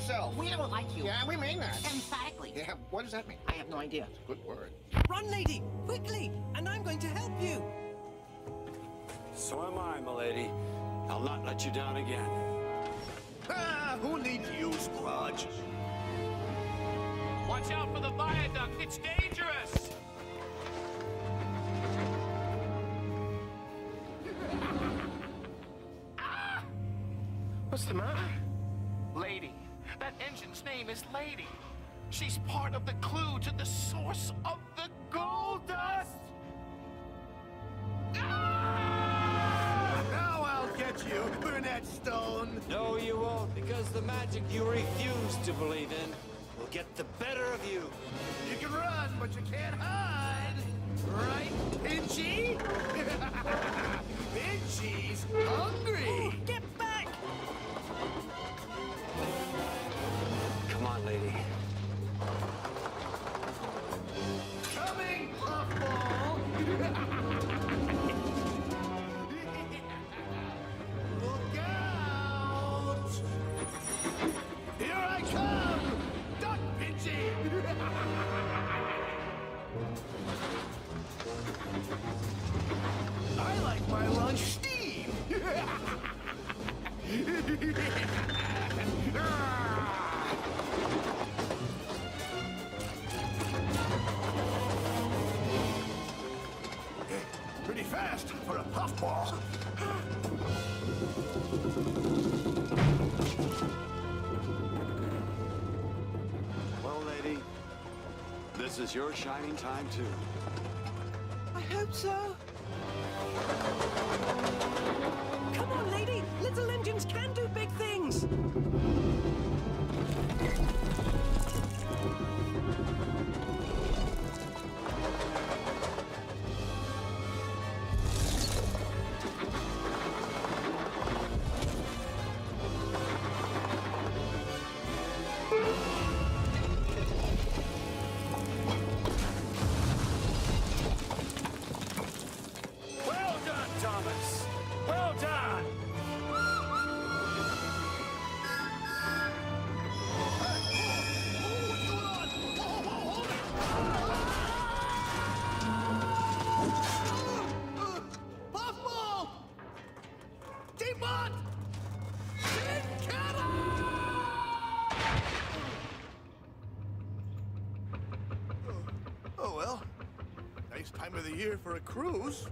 yourself. We don't like you. Yeah, we mean that. Emphatically. Yeah, what does that mean? I have no idea. Good word. Run, lady, quickly, and I'm going to help you. So am I, milady. I'll not let you down again. Ah, who needs you, Splodge? Watch out for the viaduct. It's dangerous. What's the matter? Lady. That engine's name is Lady. She's part of the clue to the source of the gold dust. Ah! Now I'll get you, Burnett Stone. No, you won't, because the magic you refuse to believe in will get the better of you. You can run, but you can't hide. Right, Pretty fast for a puffball. Well, lady, this is your shining time, too. I hope so. Things. Well done, Thomas. Well done. Well. Nice time of the year for a cruise.